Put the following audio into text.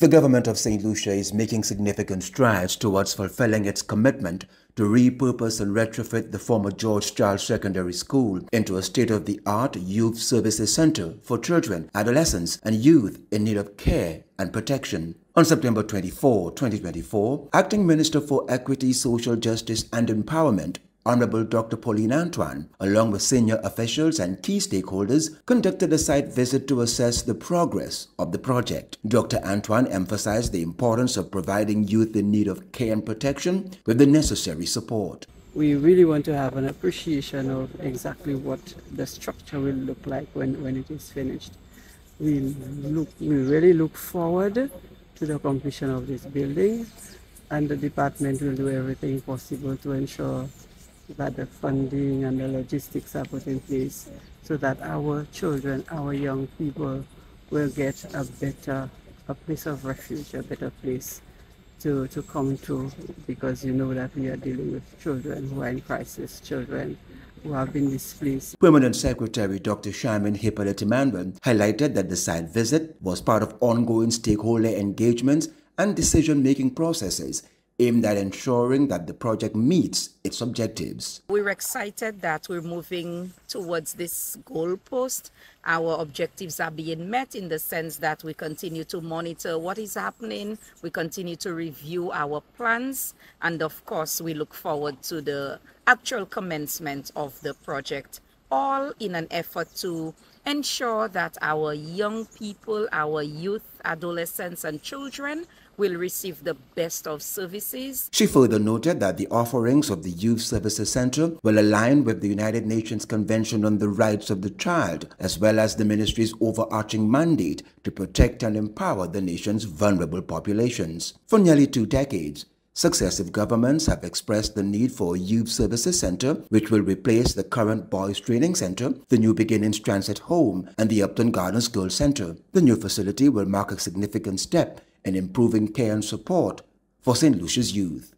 The government of St. Lucia is making significant strides towards fulfilling its commitment to repurpose and retrofit the former George Charles Secondary School into a state-of-the-art youth services center for children, adolescents, and youth in need of care and protection. On September 24, 2024, Acting Minister for Equity, Social Justice and Empowerment, Honorable Dr. Pauline Antoine, along with senior officials and key stakeholders, conducted a site visit to assess the progress of the project. Dr. Antoine emphasized the importance of providing youth in need of care and protection with the necessary support. We really want to have an appreciation of exactly what the structure will look like when, when it is finished. We look we really look forward to the completion of this building and the department will do everything possible to ensure that the funding and the logistics are put in place so that our children, our young people will get a better, a place of refuge, a better place to, to come to because you know that we are dealing with children who are in crisis, children who have been displaced. Permanent Secretary Dr. Shaman Hippolyte Emmanuel highlighted that the site visit was part of ongoing stakeholder engagements and decision-making processes aimed at ensuring that the project meets its objectives. We're excited that we're moving towards this goalpost. Our objectives are being met in the sense that we continue to monitor what is happening, we continue to review our plans, and of course, we look forward to the actual commencement of the project, all in an effort to ensure that our young people, our youth, adolescents, and children will receive the best of services. She further noted that the offerings of the Youth Services Center will align with the United Nations Convention on the Rights of the Child, as well as the ministry's overarching mandate to protect and empower the nation's vulnerable populations. For nearly two decades, Successive governments have expressed the need for a youth services center which will replace the current boys training center, the New Beginnings Transit Home, and the Upton Gardens Girls Center. The new facility will mark a significant step in improving care and support for St. Lucia's youth.